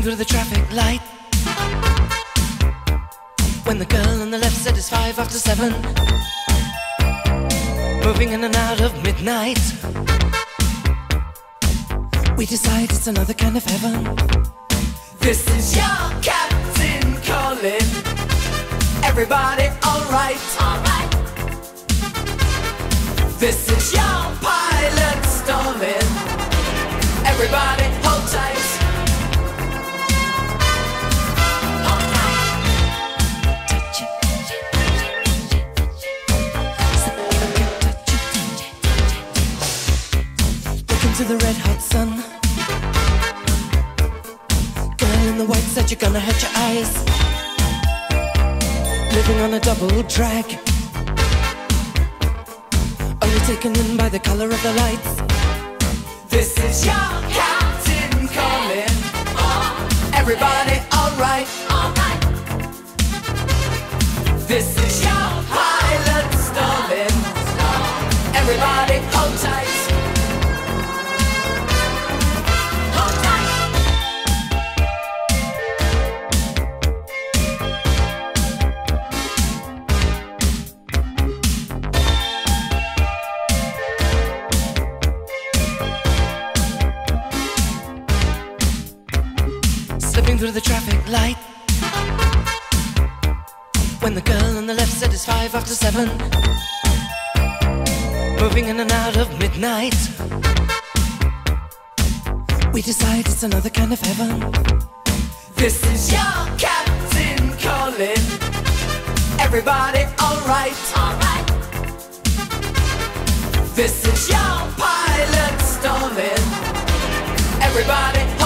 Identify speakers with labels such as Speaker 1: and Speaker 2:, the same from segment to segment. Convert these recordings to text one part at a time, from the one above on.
Speaker 1: Slipping through the traffic light. When the girl on the left said it's five after seven. Moving in and out of midnight. We decide it's another kind of heaven.
Speaker 2: This is your captain calling. Everybody alright?
Speaker 3: Alright,
Speaker 2: This is your pilot stalling. Everybody hold tight.
Speaker 1: Hot sun. Girl in the white said you're gonna hurt your eyes. Living on a double track. Only taken in by the color of the lights.
Speaker 2: This is your captain calling. Oh, everybody alright?
Speaker 3: Alright,
Speaker 2: This is your
Speaker 1: Slipping through the traffic light. When the girl on the left said it's five after seven. Moving in and out of midnight. We decide it's another kind of heaven.
Speaker 2: This is your captain calling. Everybody alright?
Speaker 3: Alright,
Speaker 2: This is your pilot stalling. Everybody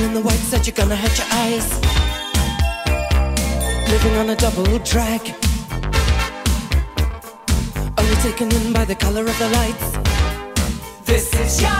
Speaker 1: In the white said you're gonna hurt your eyes. Living on a double track. Only taken in by the color of the lights.
Speaker 2: This is your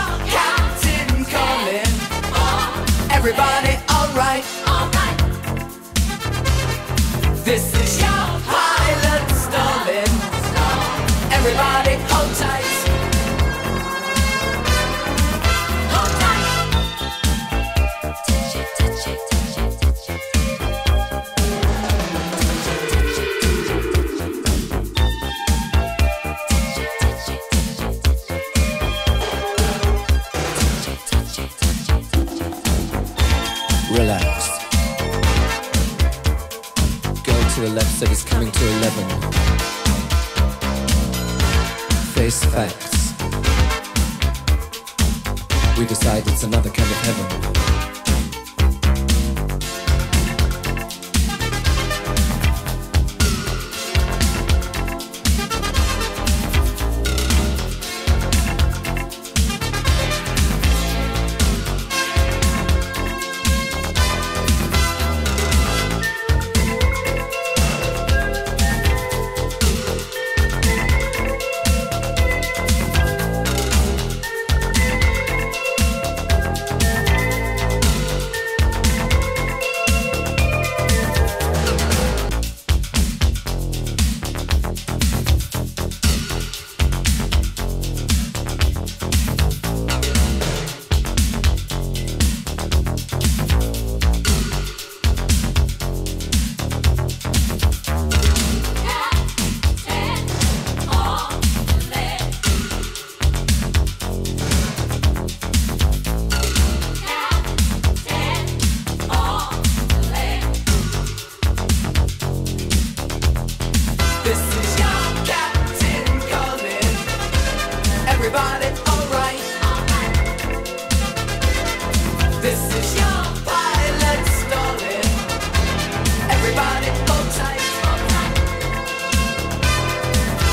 Speaker 4: to the left said it's coming to 11. Face facts. We decide it's another kind of heaven.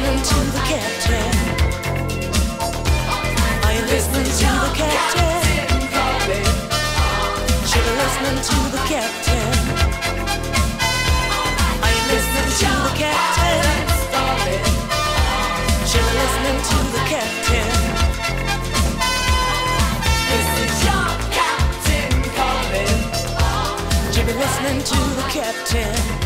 Speaker 1: Are you listening to the captain? Listening to the captain. Are you listening to the captain? Listening to the captain.
Speaker 2: This is your captain calling.
Speaker 1: Listening to the captain.